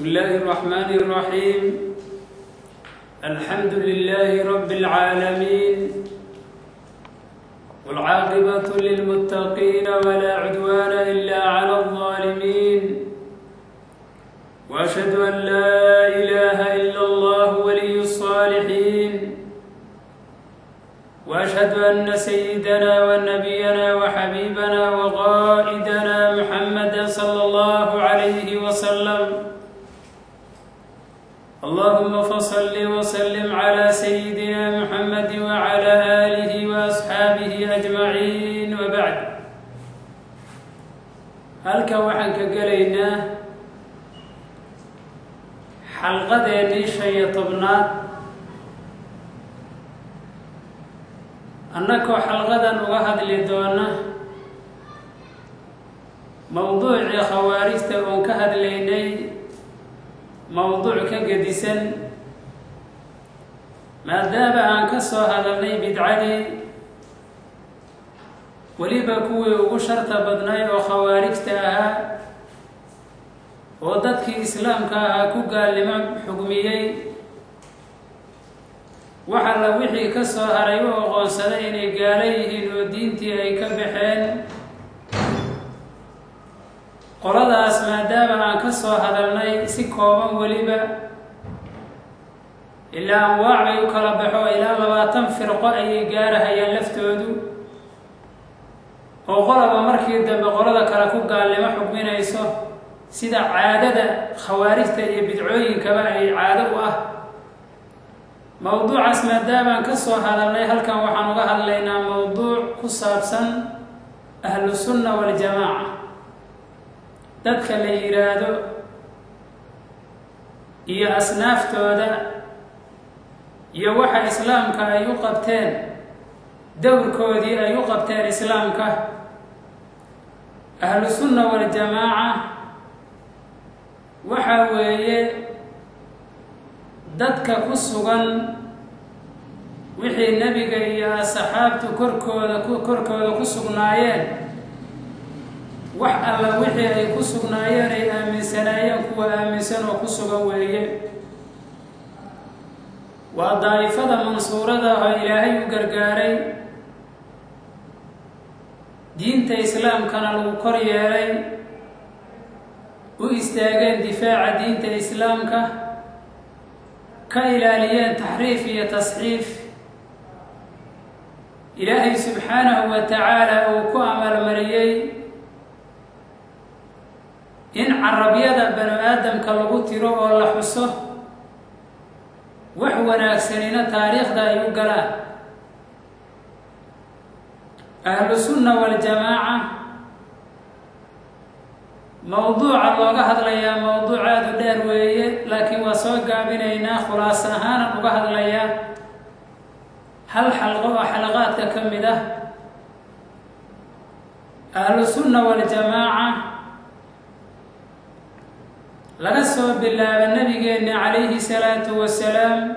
بسم الله الرحمن الرحيم. الحمد لله رب العالمين. والعاقبة للمتقين ولا عدوان إلا على الظالمين. وأشهد أن لا إله إلا الله ولي الصالحين. وأشهد أن سيدنا ونبينا وحبيبنا وقائدنا xalqadeennii shan iyo tobnaad. Annagoo xalqadan uga hadli doona. Mowduucii khawaarijta oon ka hadlaynay mowduuc ka gedisan. Maadaama aan ka soo hadalnay bidcadii weliba kuwii ugu sharta badnay oo khawaarijta ahaa oo dadkii islaamka ahaa ku gaalnimo xugmiyey. Wax alla wixii ka soo haray u aqoonsaday inay gaalo yihiin oo diintii ay ka baxeen. Qoladaas maadaama aan ka soo hadalnay si kooban weliba ilaa anwaac bay u kala baxo ilaa labaatan firqo ayay gaarahayaan laftoodu. Oo qolaba markii dambe qolada kale ku gaalnimo xugminayso sida caadada khawaarijta iyo bidcooyinkaba ay caado u ah. Mowduucaas maadaamaan ka soo hadalnay halkan waxaan uga hadlaynaa mowduuc ku saabsan ahlu sunna waljamaaca. Dadka la yidhaahdo iyo asnaaftooda iyo waxa islaamka ay u qabteen dowrkoodii ay u qabteen islaamka. Ahlu sunna waljamaaca waxa weeye dadka ku sugan wixii nebiga iyo asxaabtu korkooda korkooda ku sugnaayeen. Wax alla wixii ay ku sugnaayeen ay aaminsanaayeen kuwa aaminsan oo ku sugan weeye. Waa daa'ifada mansuurada oo ilaahay u gargaaray. Diinta islaamkana lagu kor yeelay u istaageen difaaca diinta islaamka ka ilaaliyeen taxriif iyo tasxiif. Ilaahay subxaanahu wa tacaala uu ku amalmariyey in carabyada banu aadamka lagu tiro oo la xuso wax wanaagsanina taariikhda ay u galaan. Ahlu sunna waljamaaca موضوع الله هذا لا موضوع هذا دروي لكن وسوق بيننا خلاص هان الله هذا هل حلقة حلقات تكملة أهل السنة والجماعة. لنسوا بالله النبي عليه الصلاة والسلام.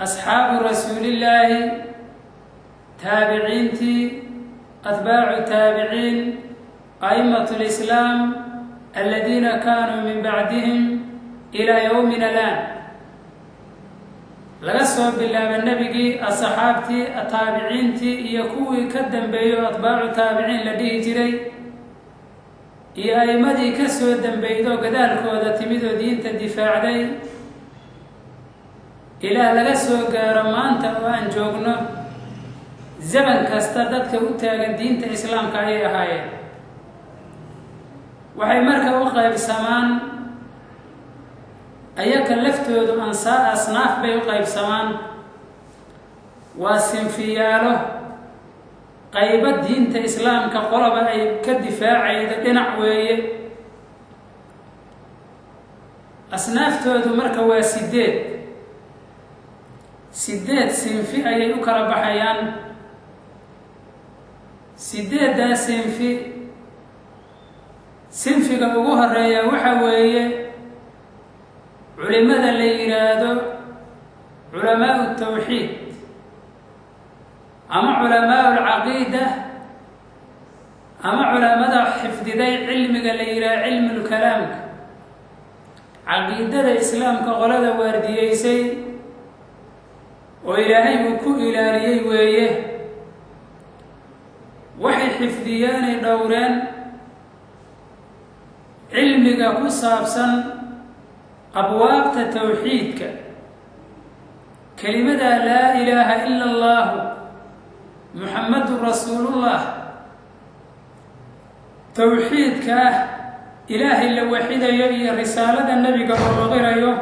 أصحاب رسول الله تابعين تي أتباع تابعين أئمة الإسلام الذين كانوا من بعدهم إلى يومنا الآن. لغسوا بالله من نبي الصحابة التابعين يكوي كدن بيو أطباع التابعين لديه جري. إي أئمة كسوا الدن بيدو كذلك ودتمدو دين تدفاع دي. إلى لغسوا كرمان تأوان جوغنو. زمن كاستردت كوتاغن دين تأسلام كأي أهاية. Waxay marka u qaybsamaan ayaka laftoodu ansaa asnaaf bay u qaybsamaan. Waa sinfiyaalo qaybo diinta islaamka qolaba ay ka difaacayda dhinac weeye. Asnaaftoodu marka waa sideed sideed sinfi ayay u kala baxayaan. Sideeddaa sinfi sinfiga ugu horreeya waxa weeye culimada la yidhaahdo culamaau tawxiid ama culamaau alcaqiida ama culamada xifdiday cilmiga la yidhaha cilmulkalaamka caqiidada islaamka qolada waardiyeysay oo ilaahay uu ku ilaaliyey weeye. Waxay xifdiyeenay dhowreen علم علمك كسابسا أبواب توحيدك كلمة لا إله إلا الله محمد رسول الله. توحيدك إله إلا وحيدا يلي رسالة النبي قبل وغيره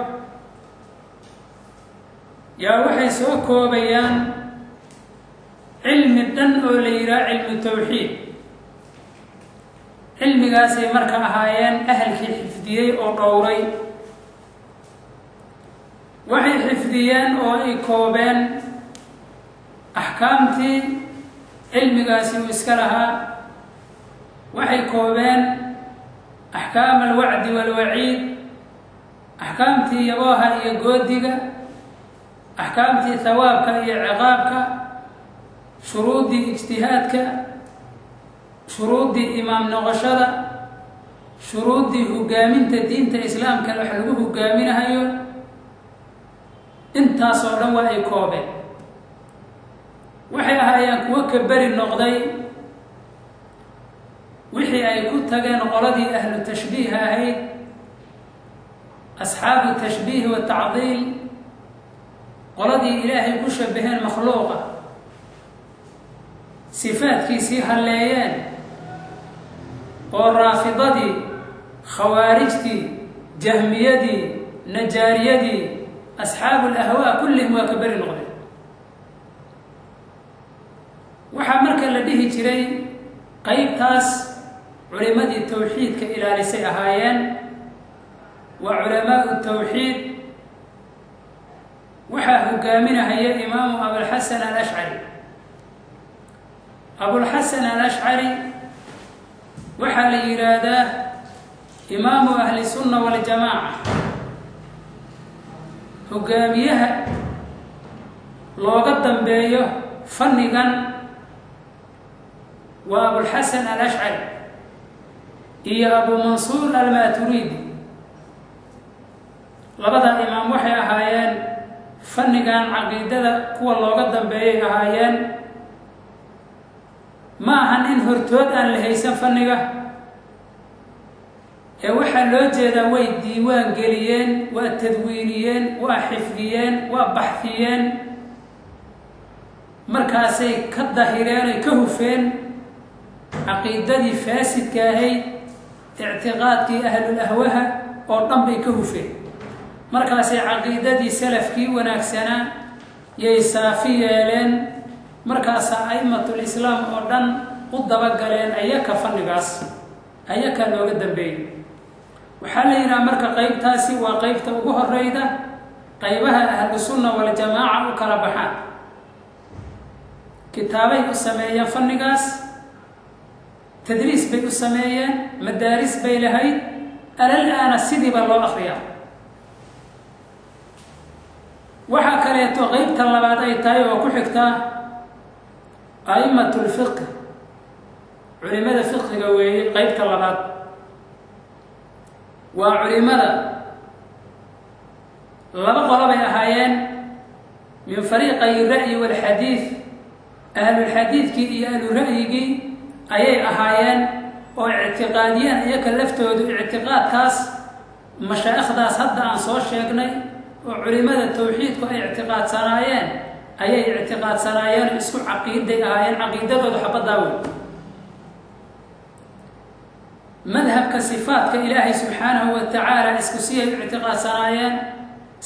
يا وحي سوكو بيان علم الدن أو علم التوحيد. Cilmigaasay marka ahaayeen ahalkii xifdiyey oo dhowray. Waxay xifdiyeen oo ay koobeen axkaamtii cilmigaasi uu iska lahaa. Waxay koobeen axkaam alwacdi waalwaciid axkaamtii yabooha iyo goodiga axkaamtii hawaabka iyo ciqaabka shuruuddii ijtihaadka shuruuddii imaam noqoshada shuruuddii hogaaminta diinta islaamka wax lagu hogaaminahayo intaasoo dhan waa ay koobeen. Waxay ahaayeen kuwo ka beri noqday wixii ay ku tageen qoladii ahlu tashbiih ahayd asxaabu tashbiih watacdiil qoladii ilaahay ku shabaheen makhluuqa sifaadkiisii halleeyeen oo raafidadii khawaarijtii jahmiyadii najaariyadii asxaabu alahwaa kullihim waa ka beri noqdeen. Waxaa marka la dhihi jiray qeybtaas culimadii towxiidka ilaalisay ahaayeen. Waa culamaau towxiid waxaa hogaaminahaya imaamu abulxasan alashcari abulxasan alashcari waxaa la yidhaahdaa imaamu ahli sunna waljamaaca hogaamiyaha looga dambeeyo fannigan waa abulxasan alashcari iyo abu mansuur almaaturiidi labada imaam waxay ahaayeen fannigan caqiidada kuwa looga dambeeyay ahaayeen ما هن إن هرتود أن لهيسن فنجا إيه وحن لو جدا ويديوان قليين وتدوينيين وحفظيين وبحثيين مركاسي كالضحيراني كهوفين. عقيدة فاسد كاهي اعتقاد أهل الأهوها وطنبي كهوفين. مركاسي عقيدة سلف كي وناكسنا يا صافي يا لين markaasaa a'imatul islaam oo dhan u dabagaleen ayaka fannigaas ayakaa looga dambeeyey. Waxaa la yidhaha marka qeybtaasi waa qeybta ugu horeyda qeybaha ahlu sunna waljamaaca u kala baxaan kitaabay u sameeyeen fannigaas tadriis bay u sameeyeen madaaris bay lahayd alal aana sidiiba loo akriyaa waxaa kaleeto qeybta labaad ay tahay oo ku xigtaa a'imatul fiqh. Culimada fiqhiga weeye qeybta labaad. Waa culimada laba qolo bay ahaayeen min fariiqay ra'yi walxadiid ahlulxadiidkii iyo ahlura'yigii ayay ahaayeen oo ictiqaadiyeen iyaka laftoodu ictiqaadkaas mashaa'ikhdaas hadda aan soo sheegnay oo culimada towxiidku ay ictiqaadsanaayeen ayay ictiqaadsanaayeen isku caqiiday ahaayeen caqiidadooda xabadaawe madhabka sifaadka ilaahay subxaanahu wa tacaala isku siyay ictiqaadsanaayeen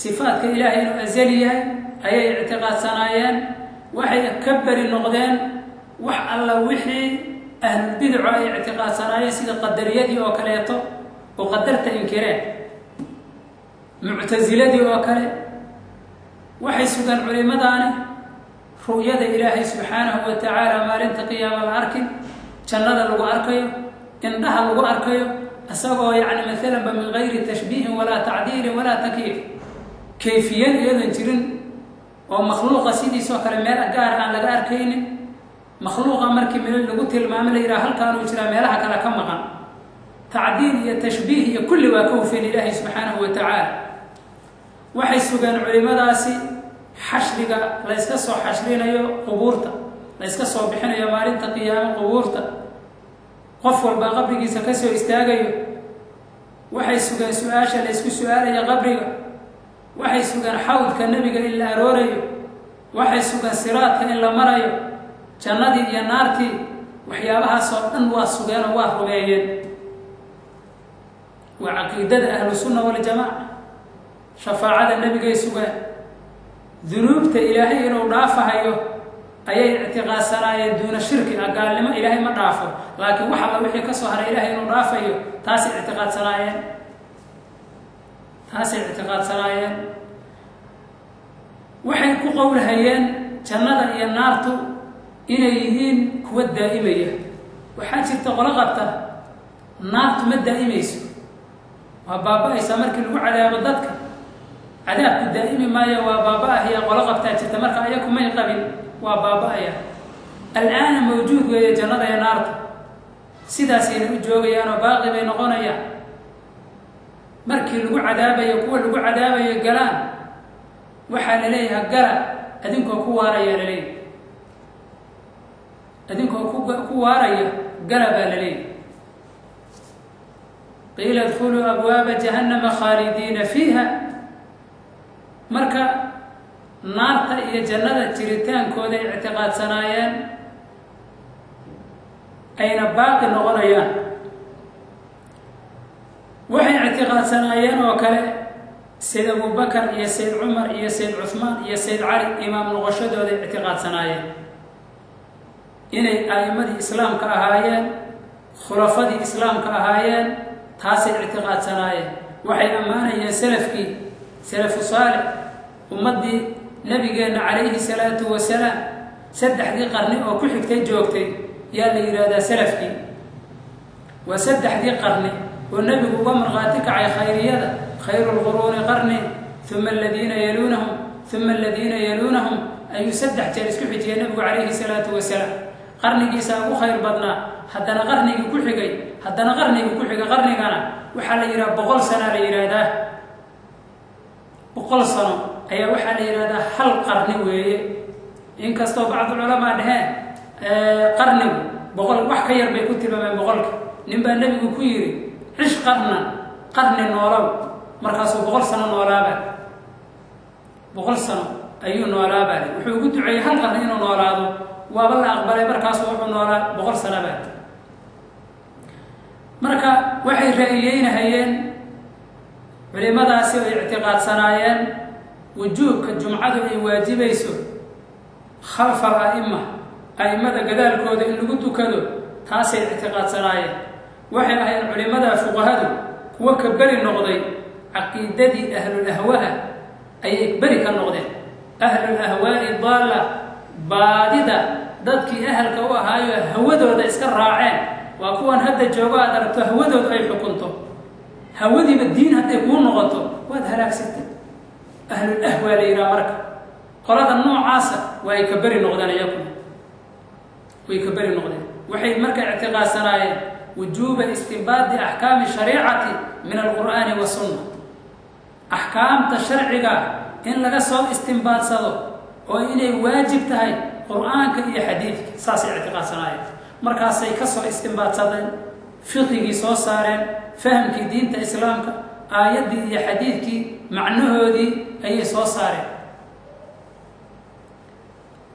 sifaadka ilaahay inuu azali yahay ayay ictiqaadsanaayeen waxay ka beri noqdeen wax alla wixii ahlulbidaco ay ictiqaadsanaayeen sida qadariyadii oo kaleeto oo qadarta inkireen muctasiladii oo kale waxay sugaan culimadaani ru'yada ilaahay subxaanahu wa tacaala maalinta qiyaama la arkin jannada lagu arkayo indhaha lagu arkayo isagoo yacni maalanba min gayri tashbiihin walaa tacdiilin walaa takyiif kayfiyad iyadan jirin oo makhluuqa sidiisoo kale meel gaar aan laga arkaynin makhluuqa markii meel lagu tilmaamo la yidhaha halkaanuu jiraa meelaha kale ka maqan tacdiil iyo tashbiih iyo kulli waa ka hufeen ilaahay subxaanahu wa tacaala waxay sugeen culimadaasi xashriga la yska soo xashrinayo qubuurta la yska soo bixinayo maalinta qiyaamo qubuurta qof walbaa qabrigiisa ka soo istaagayo waxay sugeen su'aasha la ysku su'aalayo qabriga waxay sugeen xawdka nebiga in la aroorayo waxay sugeen siraadka in la marayo jannadii iyo naartii waxyaabahaasoo dhan waa sugeenoo waa rumeeyeen. Waa caqiidada ahlu sunna waljamaaca shafaacada nebigay sugeen dunuubta ilaahay inuu dhaafahayo ayay ictiqaadsanaayeen duuna shirki ah gaalnimo ilaahay ma dhaafo. Laakiin wax alla wixii ka soo haray ilaahay inuu dhaafayo taasay ictiqaadsanaayeen. Taasay ictiqaadsanaayeen. Waxay ku qowlhayeen jannada iyo naartu inay yihiin kuwa daa'imaya. Waxaa jirta qolo qabta naartu ma daa'imayso waa baaba-aysaa markii lagu cadaabo dadka cadaabku daa'imi maayo waa baaba-ahya qolo qabtaa jirta. Marka ayaku may qabin waa baaba-aya al-aana mawjuud weeye jannada iyo naarta. Sidaasayna u joogayaanoo baaqi bay noqonayaan markii lagu cadaabayo kuwa lagu cadaabayo galaan waxaa la leeyahay gala adinkoo ku waaraya la leeyahy adinkoo ku waaraya gala baa la leeyahy qiila dkuluu abwaaba jahannama khaalidiina fiiha marka naarta iyo jannada jiritaankooda ay ictiqaadsanaayeen ayna baaqi noqonayaan. Waxay ictiqaadsanaayeen oo kale sayd abubakar iyo sayd cumar iyo sayd cuhmaan iyo sayd cali imaam noqoshadooday ictiqaadsanaayeen inay a'imadii islaamka ahaayeen khulafadii islaamka ahaayeen taasay ictiqaadsanaayeen waxay ammaanayeen salafkii salafu saalix ummaddii nabigeenna calayhi salaatu wasalaam saddexdii qarni oo ku xigtay joogtay yaa la yidhaahdaa salafkii. Waa saddexdii qarni oo nebigu uga markhaati kacay khayriyada khayru lquruuni qarni uma aladiina yaluunahum uma aladiina yaluunahum ayuu saddex jeer isku xijiyey nebigu calayhi salaatu wasalaam. Qarnigiisaa ugu khayr badnaa haddana qarnigii ku xigay haddana qarnigii ku xigay qarnigana waxaa la yidhaha boqol sanaa la yidhaahdaa. Boqol sano ayaa waxaa la yidhahdaa hal qarni weeye. Inkastoo bacdu culamaa dheheen qarnigu boqol wax ka yar bay ku tilmaameen boqolka. Nin baa nebigu ku yidhi cish qarnan qarni noolow. Markaasuu boqol sano noolaabaa. Boqol sano ayuu noolaabaa. Wuxuu ugu duceeyey hal qarni inuu noolaado. Waaba la aqbalay markaasu wuxuu noolaa boqol sanaba marka waxay ra'iyeynahayeen culimadaasi ay ictiqaadsanaayeen wujuubka jumcadu ay waajibayso khalfa al a'ima a'imada gadaalkooda in lagu tukado taasay ictiqaadsanaayeen. Waxay ahayd culimada fuqahadu kuwo ka beri noqday caqiidadii ahlul ahwaha ayay beri ka noqdeen. Ahlul ahwaa'i daalla baadida dadkii ahalka u ahaayo hawadooda iska raaceen. Waa kuwan hadda joogo aad aragto hawadooda ay xukunto. Hawadiiba diin hadday kuu noqoto waad halaagsantay ahlul ahwaa la yidhaha marka qolada noocaasa waa ay ka beri noqdeen iyakuna way ka beri noqdeen waxay marka ictiqaadsanaayeen wujuuba istinbaadi axkaami shariicati min alqur'aani wasunna axkaamta sharciga in laga soo istinbaadsado oo inay waajib tahay qur'aanka iyo xadiidka saasay ictiqaadsanaayeen markaasay ka soo istinbaadsadeen fiqigii soo saareen fahamkii diinta islaamka aayaddii iyo xadiidkii macnahoodii ayay soo saareen.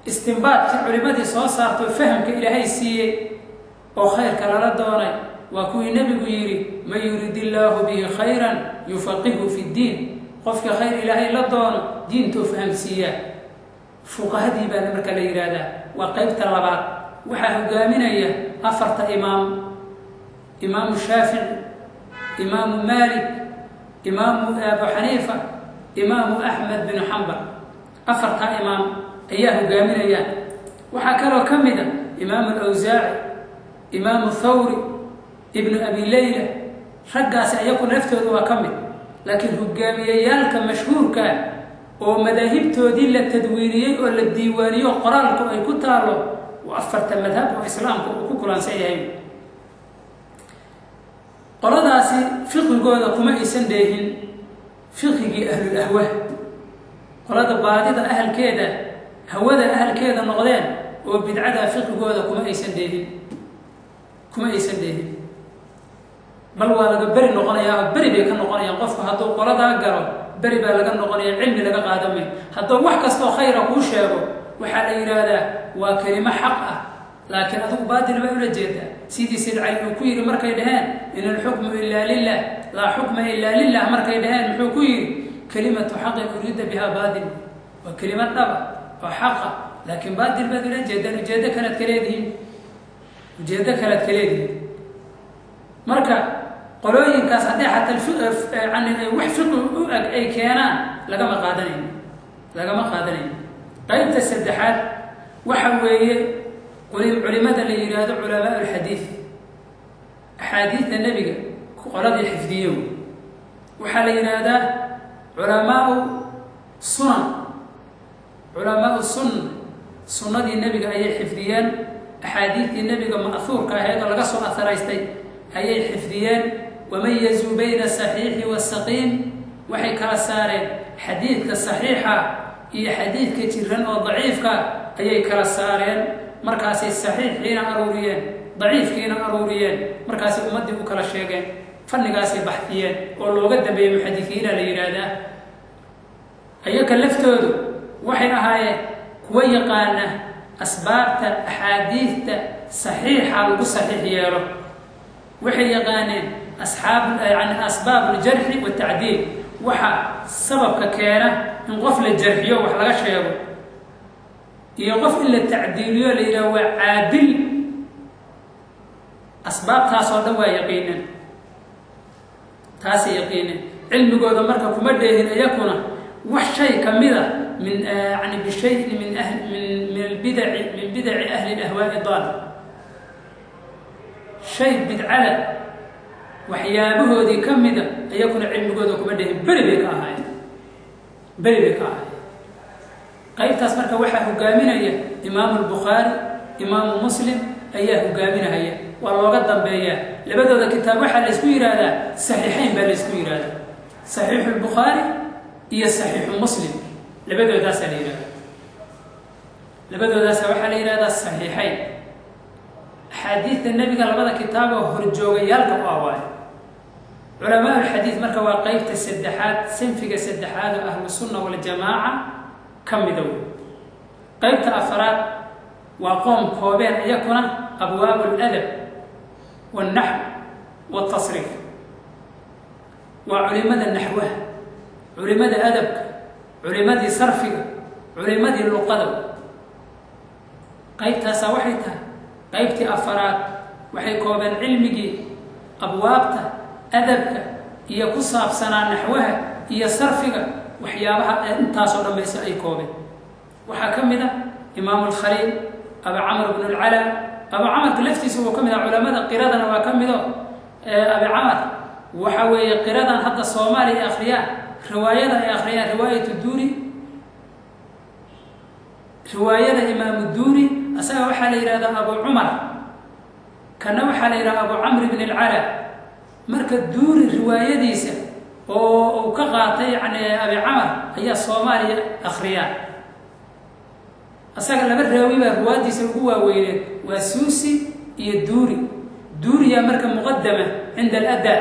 Istinbaadkii culimadii soo saarto fahamka ilaahay siiyey oo khayrka lala doonay waa kuwii nebigu yidhi man yurid illaahu bihi khayran yufaqihu fi ddiin. Qofka khayr ilaahay la doono diintuu fahamsiiyaa fuqahadii baa marka la yidhaahdaa waa qeybta labaad. Waxaa hogaaminaya afarta imaam. Imaamu shaafici imaamu maalik imaamu abu xaniifa imaamu axmed binu xambal afartaa imaam ayaa hogaaminaya waxaa kaloo ka mid a imaamu alawsaaci imaamu thawri ibnu abi leyla raggaasi ayaku naftooda waa ka mid. Laakiin hogaamiyayaalka mashhuurkaa oo madaahibtoodii la tadwiiniyey oo la diiwaaniyo qoraalku ay ku taalo waa afarta madhab oo islaamka uu ku kulansan yahay qoladaasi fiqigooda kuma aysan dheehin fiqigii ahlul ahwa. Qolada baadida ahalkeeda hawada ahalkeeda noqdeen oo bidcada fiqigooda kuma aysan dheehin kuma aysan dheehin bal waa laga beri noqonayaa beri bay ka noqonayaan. Qofku hadduu qoladaa galo beri baa laga noqonaya cilmi laga qaadamay. Hadduu wax kastoo khayra kuu sheego waxaa la yidhaahdaa waa kelimo xaq ah laakiin adigu baatil bay ula jeedaa sidii sid cali uu ku yidhi markay dhaheen in alxukmu ilaa lilah laa xukma ilaa lilah markay dhaheen muxuu ku yidhi kelimatu xaqin uriida bihaa baatil. Waa kelimad dhaba oo xaqa laakiin baatil baad ula jeedaan ujeeddo kalead ka leedihiin ujeeddo kalead ka leedihiin. Marka qolooyinkaas hadday xataa yani wax fiqi u ag ay keenaan lagama qaadanayno lagama qaadanayno qaybta saddexaad waxa weeye culimada la yidhaahdo culamaa alxadiid axaadiidta nebiga qoladii xifdiyo waxaa la yidhaahdaa culamaau sunan. Culamaau sunna sunnadii nebiga ayay xifdiyeen. Axaadiidtii nebiga ma'huurka ahayd oo laga soo aharaystay ayay xifdiyeen. Wamayazuu bayna asaxiixi wasaqiim waxay kala saareen xadiidka saxiixa iyo xadiidka jiran oo daciifka ayay kala saareen markaasay saxiixiina aruuriyeen daciifkiina aruuriyeen markaasay ummaddii u kala sheegeen fannigaasay baxdiyeen oo looga dambeeyey muxadisiina la yidhaahdaa ayaka laftoodu waxay ahaayeen kuwa yaqaana asbaabta axaadiidta saxiixa lagu saxiix yeelo. Waxay yaqaaneen asxaab yani asbaab aljarxi watacdiil waxa sababka keena in qof la jarxiyo wax laga sheego iyo qof in la tacdiiliyo la yidhaha waa caadil. Asbaabtaasoo dhan waa yaqiineen taasay yaqiineen cilmigooda marka kuma dheehin iyakuna wax shay ka mida min yani bishayin min ah min min albidaci min bidaci ahli lahwaai daal shay bidcada waxyaabahoodii ka mida iyakuna cilmigooda kuma dhehin beri bay ka ahaayeen. Beri bay ka ahaayeen qaybtaas marka waxaa hogaaminaya imaamu albukhaari imaamu muslim ayaa hogaaminahaya waa looga dambeeyaa. Labadooda kitaab waxaa la ysku yidhaahdaa saxiixayn baa la ysku yidhahdaa saxiixu lbukhaari iyo saxiixu muslim. Labadoodaasaa la yidhahdaa labadoodaasa waxaa la yidhahdaa saxiixayn. Axaadiidta nebiga labada kitaaboo horjoogayaalka u awaayo culamaa ulxadiid marka waa qeybta saddexaad sinfiga saddexaad oo ahlu sunna waljamaaca ka mida qaybta afaraad waa qoom koobeen iyakuna abwaabu aladab waannaxw waatasriif waa culimada naxwaha culimada adabka culimadii sarfiga culimadii luqada. Qaybtaasaa waxay tahay qaybtii afaraad waxay koobeen cilmigii abwaabta adabka iyo ku saabsanaa naxwaha iyo sarfiga waxyaabaha intaasoo dhammaysa ay koobeen. Waxaa ka mid a imaamu alkhaliil aba camr bn اlcala aba camarka laftiisa wuu ka mid ah culamada qiradana waa ka mido abi camar waxa weeye qiradan hadda soomaaliya ay akhriyaan riwaayada ay akhriyaan riwaayat duuri riwaayada imaamu duuri asaga waxaa la yidhahdaa abu cumar kana waxaa la yidhahda abu camr bn اlcala marka duuri riwaayadiisa oo uu ka qaatay yani abi camar ayaa soomaaliya akhriyaan asaga laba raawi baa ruwaadiisa ugu waaweyneed waa suusi iyo duuri. Duuriya marka muqadama cinda aladaa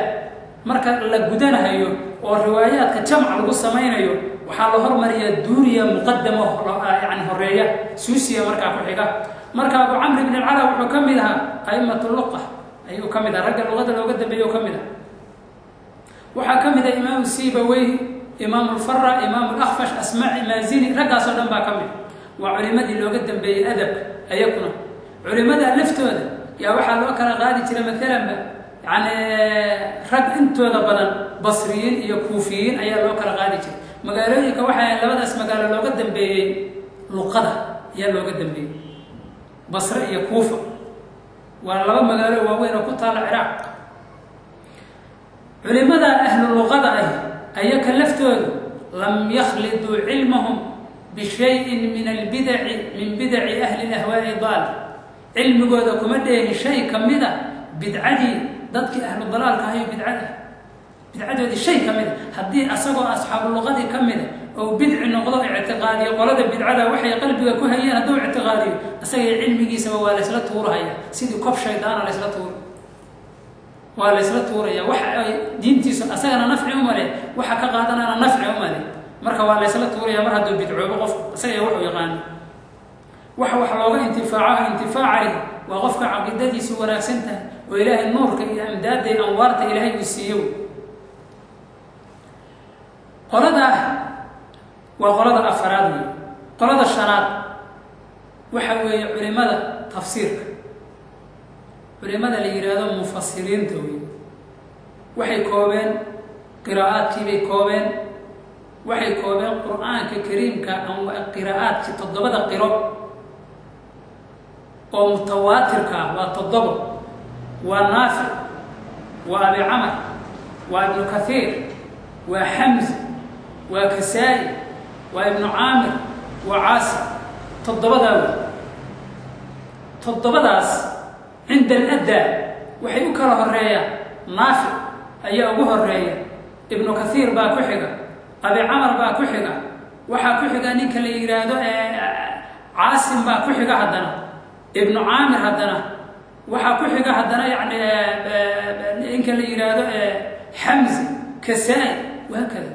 marka la gudanahayo oo riwaayaadka jamc lagu samaynayo waxaa la hormariyaa duuriya muqadamo yani horreeya suusiya markaa ku xiga. Marka abu camr bn alcala wuxuu ka mid ahaa a'imat luqa ayuu ka mid aha ragga luqada looga dambeeya ka mid ah waxaa ka mid ah imaamu sibaweyhi imaamu lfara imaamu lakfash asmaci maazini raggaasoo dhan baa ka mid waa culimadii looga dambeeyey adabka ayakuna culimada laftooda yaa waxaa loo kala qaadi jira maalanba yani rag intooda badan basriyiin iyo kuufiyiin ayaa loo kala qaadi jiray. Magaalooyinka waxaa labadaas magaalo looga dambeeyey luqada ayaa looga dambeeyey. Basre iyo kuufa. Waa laba magaalo waaweyn oo ku taalla ciraaq culimada ahlu luqada ah ayaka laftoodu lam yakhliduu cilmahum bishayin min albidaci min bidaci ahli lahwaai daal. Cilmigooda kuma dheehin shay ka mida bidcadii dadkii ahlu dalaalka ahayo bidcada bidcadoodii shay ka mida haddii asagoo asxaabu luqadii ka mida oo bidci noqdo ictiqaadiyo qolada bidcada waxay qalbiga ku hayeen hadduu ictiqaadiyo isagay cilmigiisaba waa laysla tuurahaya. Sidii kob shaydaana laysla tuura waa laysla tuuraya. Waxa ay diintiisu asagana nafci umale waxa ka qaadanana nafci umale marka waa laysla tuuraya mar hadduu bidcoobo qofku isagaya wuxuu yaqaano waxa wax looga intifaacaho intifaaca leh waa qofka caqiidadiisu wanaagsan tahay oo ilaahay nuurka iyo amdaada iyo anwaarta ilaahay uu siiyo qolada waa qolada afaraad wey qolada shanaad waxa weeye culimada tafsiirka culimada la yidhaahdo mufasiriinta wey waxay koobeen qiraa'aadkiibay koobeen waxay koobeen qur'aanka kariimka qiraa'aadkii toddobada qiro oo mutawaatirka ah waa toddobo. Waa naafic waa abi camar waa ibnu kahiir waa xamsi waa kasaa-i waa ibnu caamir waa caasi. Toddobadaa wey toddobadaas cinda aladdaa waxay u kala horeeyaan naafic ayaa ugu horreeya ibnu kahiir baa ku xiga abi camar baa ku xiga waxaa ku xiga ninka la yidhaahdo caasim baa ku xiga haddana ibnu caamir haddana waxaa ku xiga haddana yani ninka la yidhaahdo xamsi kasaa-i wahaakada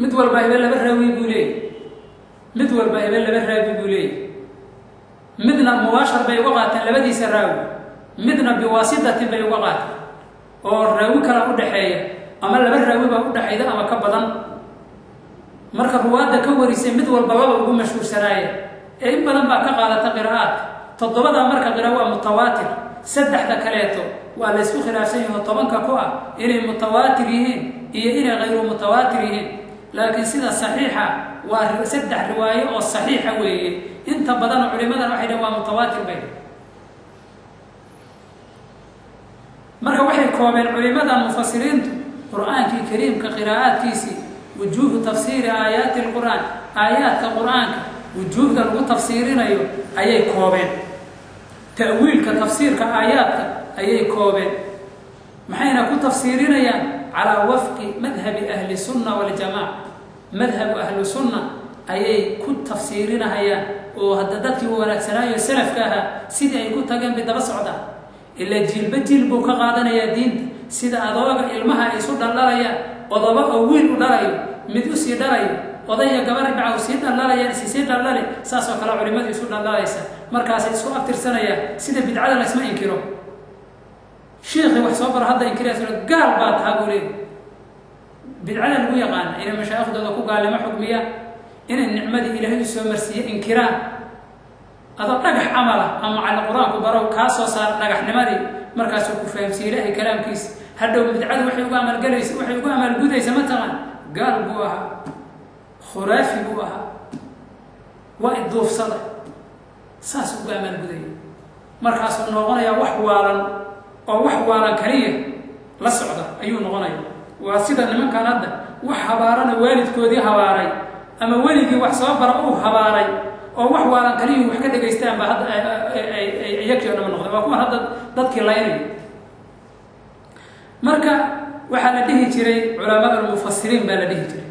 mid walba ibe laba raawi buu leeyay mid walba ibe laba raawi buu leeyay midna mubaashar bay uga qaateen labadiisa raawi. Midna biwaasitatin bay uga qaateen oo raawi kala udhaxeeya ama laba raawi baa udhaxayda ama ka badan. Marka ruwaadda ka warisay mid walba laba ugu mashhuursanaaye ee in badan baa ka qaadata qiraa'aadka toddobadaa marka qira waa mutawaatir. Saddexda kaleeto waa la ysku khilaafsan yaho tobanka ku ah inay mutawaatir yihiin iyo inay hayru mutawaatir yihiin. Laakiin sida saxiixa waa saddex riwaayo oo saxiixa weeye inta badan culimadan waxay dhahen waa mutawaatir bay. Marka waxay koobeen culimadan mufasiriintu qur'aankii kariimka qiraa'aadkiisii wujuuhu tafsiiri aayaati lqur'aan aayaadka qur'aanka wujuuhda lagu tafsiirinayo ayay koobeen. Ta'wiilka tafsiirka aayaadka ayay koobeen. Maxayna ku tafsiirinayaan? Calaa wafqi madhabi ahli sunna waljamaaca madhabu ahlu sunna ayay ku tafsiirinahayaan oo hadda dadkii wanaagsanaayo salafka ahaa sidii ay ku tageen bay daba socdaan ilaa jiilba jiil buu ka qaadanayaa diinta sida adooga ilmaha ay isu dhaldhalayaan odoba oo wiil u dhalayo mid u sii dhalayo odaya gabar dhaca u sii dhaldhalayaan isi sii dhaldhali saasoo kale culimadii isu dhaldhalaysa markaasay isku abtirsanayaan sida bidcada laysma inkiro. Shiikii wax soo baro hadda inkiraas gaal baa taha buu leey bidcada lagu yaqaana inay mashaaikhdooda ku gaalimo xukmiya inay nicmadii ilaahay u soo marsiiye inkiraan. Adoo dhagax camala ama macalli qur'aanku barow kaa soo saar dhagaxnimadii markaasuu ku fahamsiye ilaahay kalaamkiisa hadhow bidcadu waxay ugu amalgalaysa waxay ugu amaalgudaysa ma taqaan gaal buu ahaa. Khuraafi buu ahaa. Waa iduufsada saas ugu amaalgudaya markaasuu noqonayaa wax waalan oo wax waalan kaliya la socda ayuu noqonaya waa sida nimankan hadda wax habaarana waalidkoodii habaaray ama weligii wax soo bara uu habaaray oo wax waalan kaliya wax ka dhagaystaan baa hadda iyakii o dhama noqday waa kuwan hadda dadkii laynaya marka waxaa la dhihi jiray culamaa almufasiriin baa la dhihi jiray.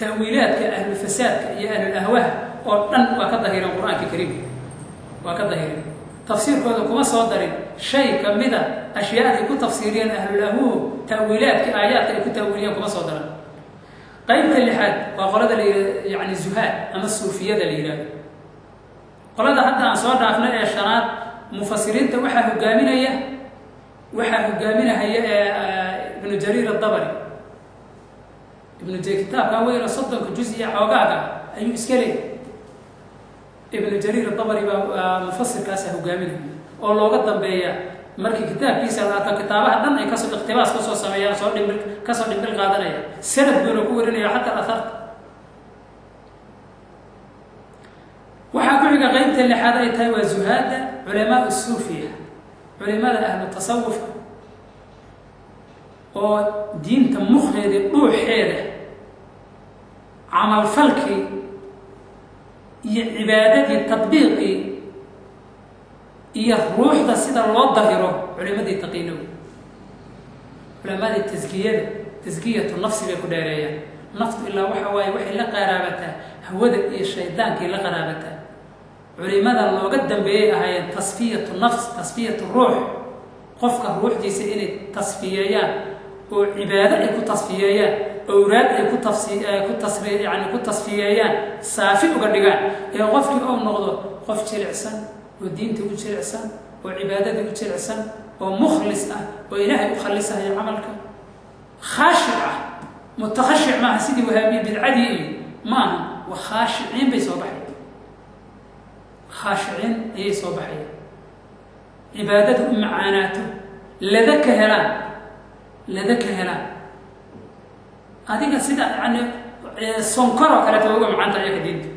Ta'wiilaadka ahlufasaadka iyo ahlulahwaha oo dhan waa ka dahireen qur'aanka kariimka. Waa ka dahireen tafsiirkooda kuma soo darin. Shay kamida ashyaadii ku tafsiiriyeen ahlulahwuhu ta'wiilaadkii aayaadka ay ku ta'wiiliyeen kuma soo daran qaybta lixaad waa qolada la yidhahdo yani zuhaad ama suufiyada la yidhahdo qolada hadda aan soo dhaafnay ee shanaad mufasiriinta waxaa hogaaminaya waxaa hogaaminahaya ibnu jariir adabari ibnu j kitaabkan weyno soddonka juz iyo xoogaaga ayuu iska leeyay. Ibnu jariir adabari baa mufasirkaasa hogaaminaya oo looga dambeeya markii kitaabkiisa la arka kitaabaha dhan ay ka soo ikhtibaas ka soo sameeyaan soo dhimbil ka soo dhimbil qaadanaya. Sanad buuna ku warinaya xataa aharta waxaa ku xiga qeybta lixaad ay tahay waa zuhaada culamaa suufiya culimada ahlu tasawufka oo diinta mukheedii dhuuxeeda camalfalkii iyo cibaadadii tadbiiqii iyo ruuxda sida loo dahiro culimadii taqiina culamadii taskiyada taskiyatu nafsi bay ku dheereeyaan. Naftu ilaa waxa waaye waxay la qaraabataa hawada iyo shaydaankay la qaraabataa culimada looga dambeeyay ahaayeen tasfiyatu nafs tasfiyatu ruux. Qofka ruuxdiisa inay tasfiyeeyaan oo cibaado ay ku tasfiyeeyaan owraad ay ku yani ku tasfiyeeyaan saafi uga dhigaan. Ee qofkii ou noqdo qof jilicsan oo diinta u jilicsan oo cibaadada u jilicsan oo mukhlis ah oo ilaahay u khalisahayo camalka. Khaashic ah mutakhashic maaha sidii wahaabiye bidcadii iyo maaha waa khaashiciin bay soo baxaya khaashiciin ayay soo baxaya cibaadada u macaanaato lada ka helaan lada ka helaan adiga sida yani sonkoroo kaleeto uga macaanta ayaka diinta.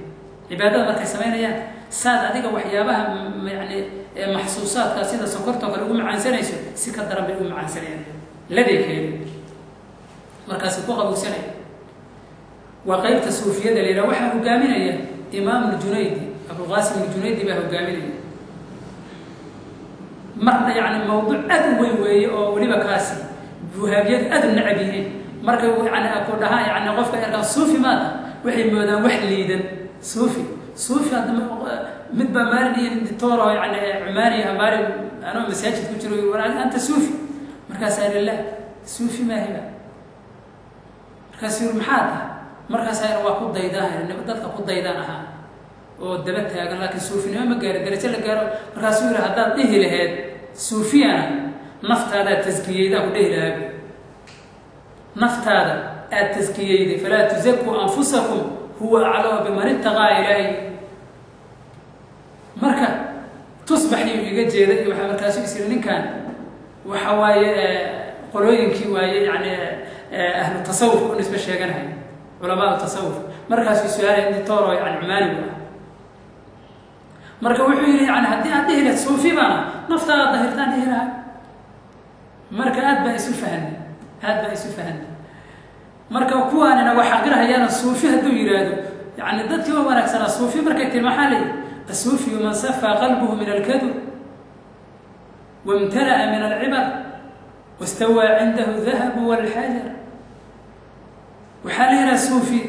Cibaadada markay samaynayaan saad adiga waxyaabaha yani maxsuusaadka sida sonkortoo kale ugu macaansanayso si ka daran bay ugu macaansanayaan. Laday keeni markaasi ku qabowsanaya waa qeybta suufiyada la yidhaha waxaa hogaaminaya imaam ljunaydi abulqaasim ljunaydi baa hogaaminaya. Marna yani mawduuc aad u weyn weeye oo weliba kaasi wahaabiyadu aad u nacab yihiin. Marka yani ku dhahaan yani qofka erkaa suufi maada waxay moodaan wax liidan suufi suufi hadda mid baa maalin iyo ditooro yani cumaaniya maalin anoo masaajid ku jiro anta suufi. Markaasaa lilah suufi maahiba markaasu yiri maxaa tahay markaasaa waa ku daydaan dadka ku daydaan ahaa oo daba taagan laakiin suufinimo ma gaaro darajo la gaaro markaasuu yihi haddaad dhihi laheyd suufiyana naftaadaa taskiyeydaa ku dhehi lahaabi naftaada aad taskiyeyday falaa tuzakuu anfusakum huwa aclama biman itaqaa ilaahay marka tusbaxii iga jeeda iyo waxaa markaasu is yiri ninkan waxa waaye qolooyinkii waaye yani ahlu tasawuf u nisbe sheeganahay culamaa tasawuf markaasuu su'aalay ditoro yani cumaanigu ah marka wuxuu yihi yani haddii aad dhihi lahed suufi baana naftaada dahirtaan dhihi lahaa marka aad baan isu fahanay aad baan isu fahanay marka kuwaanina waa xaqirahayaana suufi hadduu yidhaahdo yani dadkii wa wanaagsanaa suufi markay tiri maxaa leeyi asuufiyu man safaa qalbuhu min alkadub wamtala'a min alcibar wastawaa cindahu dahabu walxajar waxaa la yidhaha suufi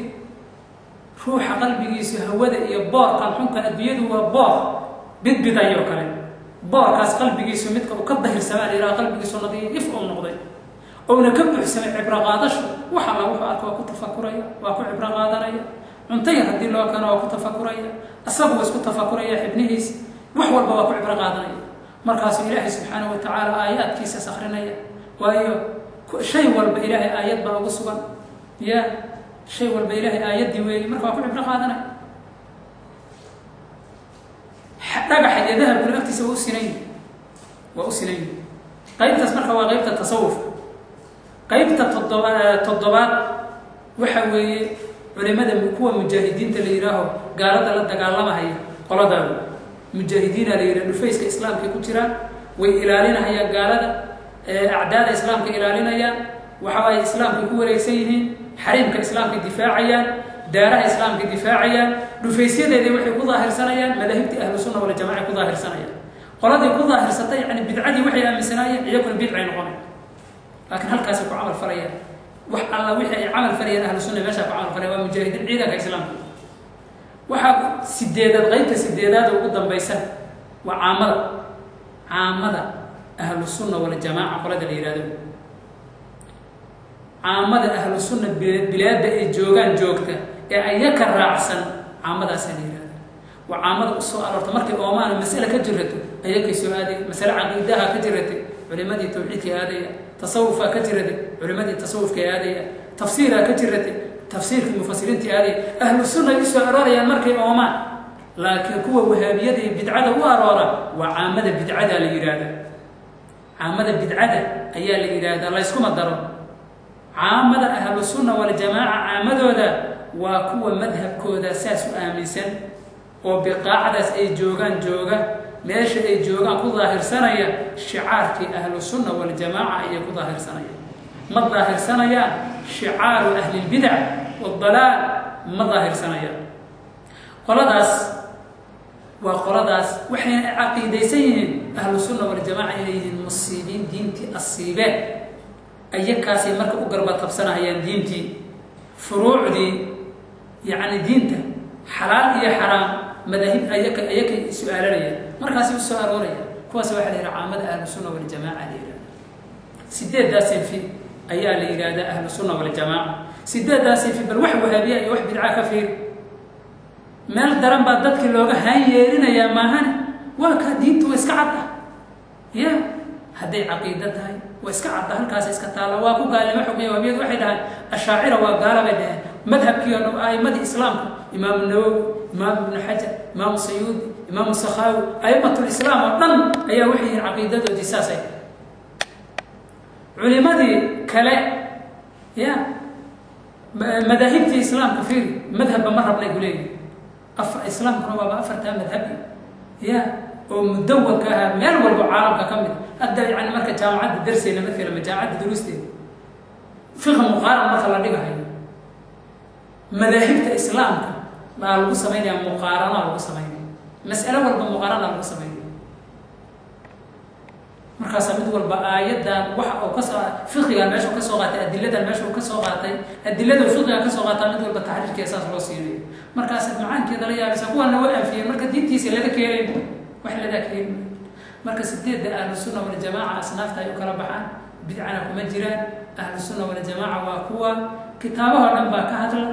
ruuxa qalbigiisu hawada iyo boorkan xunka adduunyadu waa boor. Bidbidayoo kale. Boorkaas qalbigiisu midka uu ka dahirsamaa la yidhaha qalbigiisu nadiif أو نكبر حسن عبر غادش. وحلا وحارك وكنت فكرية وأكون عبر غادرية عنتي هذي لو كان وكنت فكرية أصاب وس كنت فكرية ابنهيس وحول بوا كنت عبر غادرية مركز إلهي سبحانه وتعالى آيات كيسة سخرنية. وأي شيء ورب إلهي آيات بقصوا يا شيء ورب إلهي آيات دويلي مركز وكنت عبر غادرية رجع حد يذهب من وقت سوى سنين وأو سنين قيمة التصوف qaybta toddoba toddobaad waxa weeye culimada kuwa mujaahidiinta la yidhaaho gaalada la dagaalamahaya qoladaadu mujaahidiina la yidhaha dhufayska islaamka ku jiraan way ilaalinahayaan gaalada acdaada islaamka ilaalinayaan waxa waaye islaamkay ku wareegsan yihiin xariimka islaamkay difaacayaan daaraha islaamkay difaacayaan dhufaysyadeedii waxay ku daahirsanayaan madaahibtii ahlu sunna waljamaca ku daahirsanayaan. Qoladii ku daahirsatay yani bidcadii waxay aaminsanaayeen iyaguna bidcay noqonay laakiin halkaasay ku camal falayaan wax alla wixii ay camal falayeen ahlu sunna meeshaa ku camal falaya waa mujaahidiin ciidanka islaamka waxaa sideedaad qaybta sideedaada ugu dambaysan waa caamada caamada ahlu sunna waljamaaca qolada la yihahdo caamada ahlu sunna bilaadda ay joogaan joogta ee ayaka raacsan caamadaasaa la yihahda waa caamada u soo aroorta markay oomaana masale ka jirato ayakay soo aadaya masale caqiidaha ka jiratay culimadii tawxiidka aadaya tasawufaa ka jiratay culimadii tasawufka aadaya tafsiiraa ka jiratay tafsiirkii mufasiriintii aadaya ahlu sunna ay u soo aroorayaan markay oomaan laakiin kuwa wahaabiyada bidcada u aroora waa caamada bidcada la yidhaahda caamada bidcada ayaa la yidhaahdaa layskuma daro. Caamada ahlu sunna waljamaaca caamadooda waa kuwa madhabkooda saas u aaminsan oo biqaacdaas ay joogaan jooga meesha ay joogaan ku daahirsanaya shicaarkii ahlu sunna waljamaaca ayay ku daahirsanayaan. Ma daahirsanayaan shicaaru ahlilbidac wadalaal ma daahirsanayaan. Qoladaas waa qoladaas waxayna caqiidaysan yihiin ahlu sunna waljamaca inay yihiin musiibiin diintii asiibeen ayakaasay marka u garba tabsanahayaan diintii furuucdii yacni diinta xalaal iyo xaraam madaahib ayaka ayakay su'aalanayaan markaasi u soo arooraya kuwaas waxaa la yidhaha caamada ahlu sunna waljamaca la yidhahda sideeddaa sinfi ayaa la yidhaahdaa ahlu sunna waljamaaca sideeddaa sinfi bal wax wahaabiya iyo wax bidca ka fiiri meel daran baa dadkii looga haan yeerinayaa maahane waa kaa diintu waa iska cadda. Ya hadday caqiida tahay waa iska cadda halkaas iska taalla waa ku gaalnimo xugmiya wahabiyadu waxay dhahaan ashaacira waa gaala bay dhaheen madhabkii oo dhan a'imadii islaamka imaamu nawowi imaamu ibnu xajar imaamu sayuudi imaamu sakhaawi a'imatlislaam oo dhan ayaa waxay yihiin caqiidadoodii saasay culimadii kale ya madaahibtii islaamka fiiri madhabba ma rabnay kuleeyihi afar islaamkuna waaba afartaa madhabi ya oo mudawanka ahaa meel walbo caalamka ka mid hadda yani marka jaamacadda darseena maala jaamacadda duruusteeda. Fiqa muqaaran marka la dhigahayo madaahibta islaamka baa lagu samaynaya muqaaranaa lagu samaynaya mas'alo walba muqaaranaa lagu samaynaya markaasaa mid walba aayaddan waxa uu ka soo fiqigan meesha u ka soo qaatay adiladan meesha uu ka soo qaatay adilada fiqigan ka soo qaataa mid walba taxriirkeeda saas loo siinayo. Markaasaad macaankeeda la yaabaysa kuwaana waa anfiyeen marka diintiisa laga keenayn wax lagaa keeni marka sideedda ahlu sunna waljamaaca asnaafta ay u kala baxaan bidcana kuma jiraan ahlu sunna waljamaaca waa kuwa kitaabahoo dhan baa ka hadla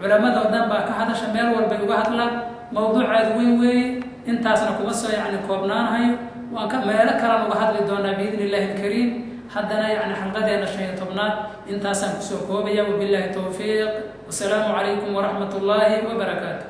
culamadoo dhan baa ka hadasha meel walbay uga hadlaan mawduucaadu weyn weeye. Intaasna kuma soo yacni koobnaanahayo. Waan ka meelo kalaan uga hadli doonaa biidn illahi alkariim. Haddana yani xalqadeena shan iyo tobnaad intaasaan ku soo koobaya wabillahi towfiiq wasalaamu calaykum waraxmat ullaahi wabarakaatu